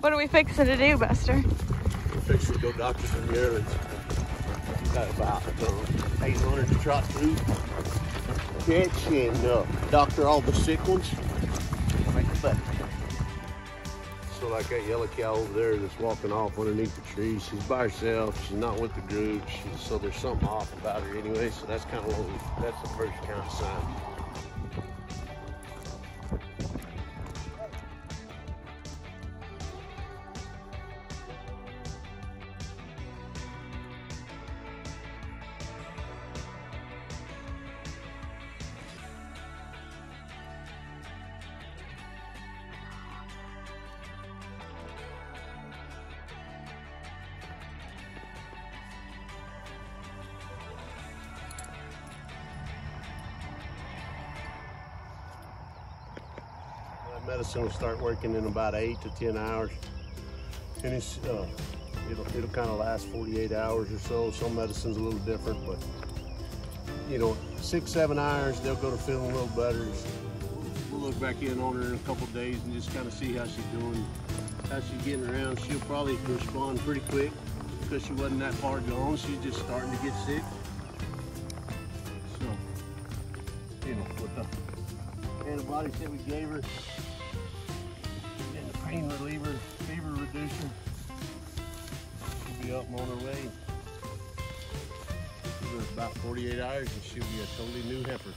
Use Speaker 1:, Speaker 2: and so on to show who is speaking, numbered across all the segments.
Speaker 1: What are we fixing to do, Buster?
Speaker 2: We're fixing to go doctor some yearlings. Got about uh, 800 to trot through. Catch and uh, doctor all the sick ones. Make. So like that yellow cow over there that's walking off underneath the tree, she's by herself. She's not with the group. She's, so there's something off about her anyway. So that's kind of what we, that's the first kind of sign. Medicine will start working in about eight to 10 hours. And it's, uh, it'll, it'll kind of last 48 hours or so. Some medicine's a little different, but you know, six, seven hours, they'll go to feeling a little better. We'll look back in on her in a couple days and just kind of see how she's doing, how she's getting around. She'll probably respond pretty quick because she wasn't that far gone. She's just starting to get sick. So, you know, with the antibiotics that we gave her, pain reliever, fever reducer, she'll be up and on her way. Give her about 48 hours and she'll be a totally new heifer.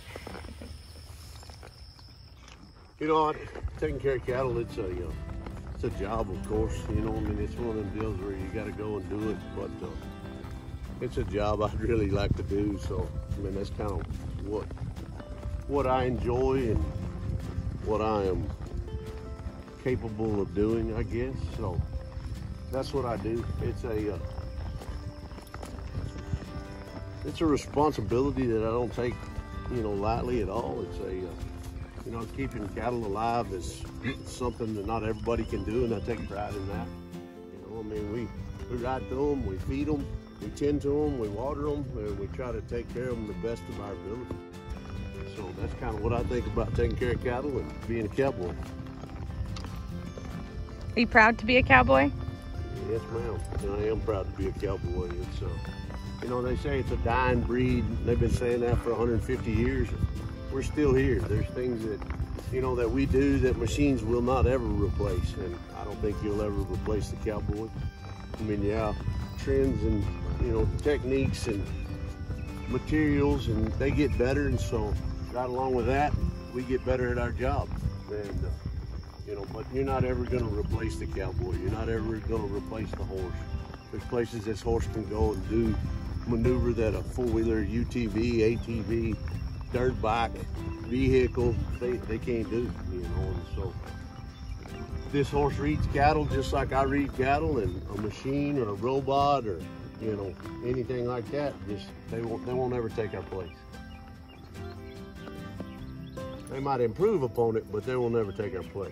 Speaker 2: You know, what? taking care of cattle, it's a, uh, it's a job, of course. You know, I mean, it's one of them deals where you got to go and do it, but uh, it's a job I'd really like to do. So, I mean, that's kind of what what I enjoy and what I am capable of doing, I guess. So, that's what I do. It's a uh, it's a responsibility that I don't take, you know, lightly at all. It's a, uh, you know, keeping cattle alive is something that not everybody can do, and I take pride in that. You know, I mean, we we ride through them, we feed them, we tend to them, we water them, and we try to take care of them the best of our ability. So that's kind of what I think about taking care of cattle and being a cowboy.
Speaker 1: Are you proud to be a cowboy?
Speaker 2: Yes, ma'am. I am proud to be a cowboy. It's, uh, you know, they say it's a dying breed. They've been saying that for 150 years. We're still here. There's things that, you know, that we do that machines will not ever replace. And I don't think you'll ever replace the cowboy. I mean, yeah, trends and, you know, techniques and materials and they get better. And so right along with that, we get better at our job. And, uh, you know, but you're not ever going to replace the cowboy. You're not ever going to replace the horse. There's places this horse can go and do maneuver that a four-wheeler, UTV, ATV, dirt bike, vehicle, they, they can't do, you know, and so this horse reads cattle just like I read cattle and a machine or a robot or, you know, anything like that, just, they won't, they won't ever take our place. They might improve upon it, but they will never take our place.